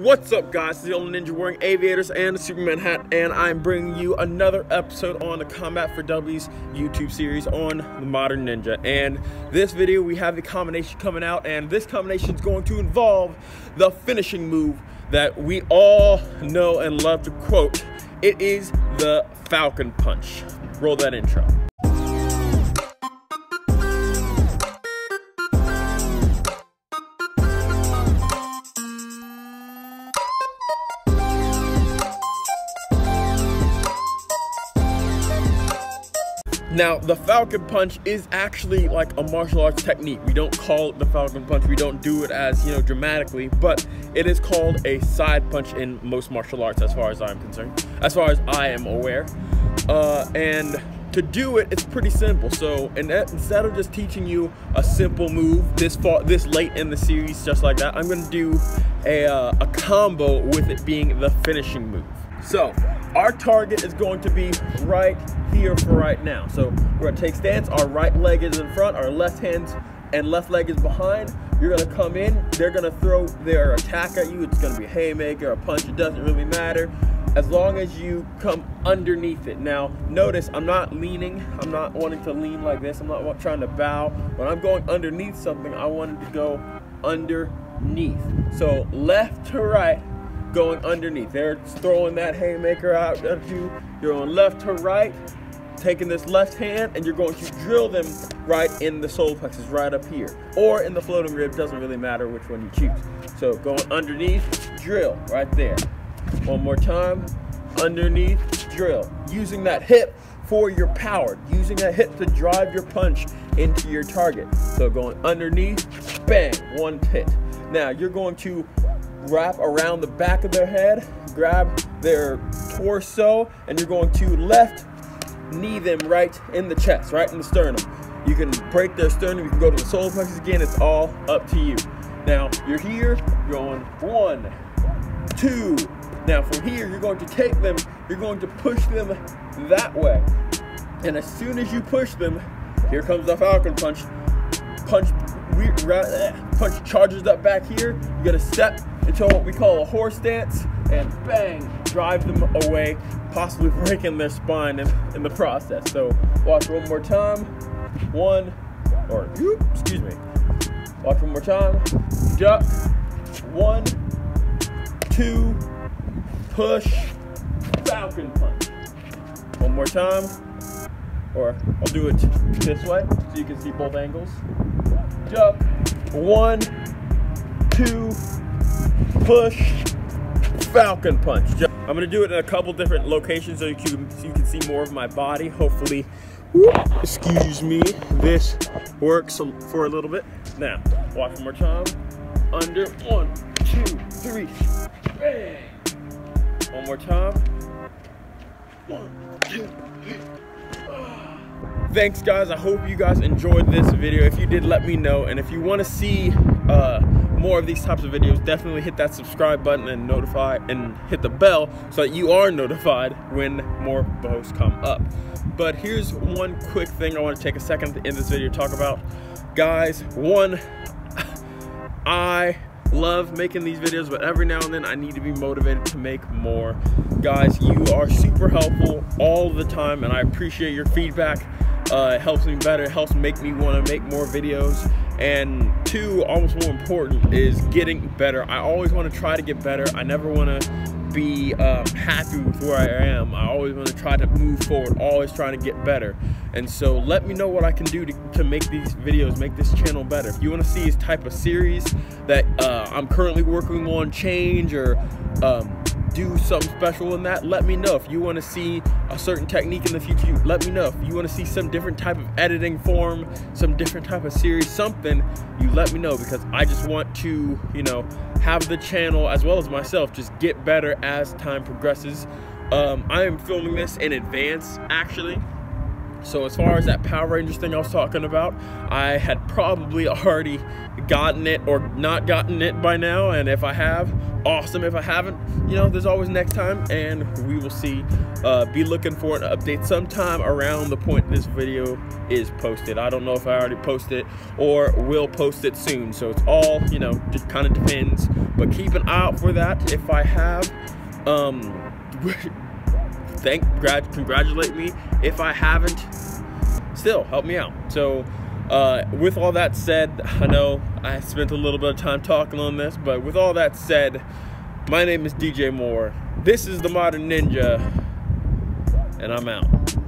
What's up, guys? It's the old ninja wearing aviators and a Superman hat, and I'm bringing you another episode on the Combat for Dummies YouTube series on the Modern Ninja. And this video, we have the combination coming out, and this combination is going to involve the finishing move that we all know and love to quote. It is the Falcon Punch. Roll that intro. Now, the Falcon Punch is actually like a martial arts technique. We don't call it the Falcon Punch. We don't do it as, you know, dramatically, but it is called a side punch in most martial arts as far as I'm concerned, as far as I am aware. Uh, and to do it, it's pretty simple. So instead of just teaching you a simple move this far, this late in the series, just like that, I'm gonna do a, uh, a combo with it being the finishing move. So our target is going to be right here for right now. So we're gonna take stance, our right leg is in front, our left hand and left leg is behind. You're gonna come in, they're gonna throw their attack at you. It's gonna be a haymaker, a punch, it doesn't really matter. As long as you come underneath it. Now, notice I'm not leaning, I'm not wanting to lean like this, I'm not trying to bow. When I'm going underneath something, I wanted to go underneath. So left to right, going underneath. They're throwing that haymaker out at you. You're on left to right, taking this left hand, and you're going to drill them right in the solar plexus, right up here. Or in the floating rib, doesn't really matter which one you choose. So going underneath, drill right there. One more time, underneath, drill. Using that hip for your power, using that hip to drive your punch into your target. So going underneath, bang, one hit. Now you're going to wrap around the back of their head, grab their torso, and you're going to left knee them right in the chest, right in the sternum. You can break their sternum, you can go to the solar plexus again, it's all up to you. Now, you're here, you're going one, two. Now, from here, you're going to take them, you're going to push them that way. And as soon as you push them, here comes the falcon punch. Punch, eh, punch charges up back here. You got to step into what we call a horse stance and bang, drive them away, possibly breaking their spine in, in the process. So watch one more time. One, or excuse me. Watch one more time. Duck. One, two, push, falcon punch. One more time. Or I'll do it this way so you can see both angles. Duck. One, two, push, falcon punch. I'm gonna do it in a couple different locations so you can, so you can see more of my body. Hopefully, excuse me, this works for a little bit. Now, watch one more time. Under, one, two, three, bang. One more time. One, two, three. Thanks guys, I hope you guys enjoyed this video. If you did, let me know. And if you wanna see uh, more of these types of videos, definitely hit that subscribe button and notify and hit the bell so that you are notified when more posts come up. But here's one quick thing I want to take a second in this video to talk about. Guys, one, I love making these videos, but every now and then I need to be motivated to make more. Guys, you are super helpful all the time, and I appreciate your feedback. Uh, it helps me better, helps make me want to make more videos. And two, almost more important, is getting better. I always want to try to get better. I never want to be um, happy with where I am. I always want to try to move forward, always trying to get better. And so let me know what I can do to, to make these videos, make this channel better. If you want to see this type of series that uh, I'm currently working on change or um, do something special in that, let me know. If you want to see a certain technique in the future, let me know. If you want to see some different type of editing form, some different type of series, something, you let me know because I just want to, you know, have the channel as well as myself just get better as time progresses. Um, I am filming this in advance actually. So as far as that Power Rangers thing I was talking about, I had probably already gotten it or not gotten it by now. And if I have, awesome. If I haven't, you know, there's always next time and we will see. Uh, be looking for an update sometime around the point this video is posted. I don't know if I already posted it or will post it soon. So it's all, you know, just kind of depends. But keep an eye out for that. If I have, um, thank, congratulate me. If I haven't, still help me out. So uh, with all that said, I know I spent a little bit of time talking on this, but with all that said, my name is DJ Moore. This is the Modern Ninja, and I'm out.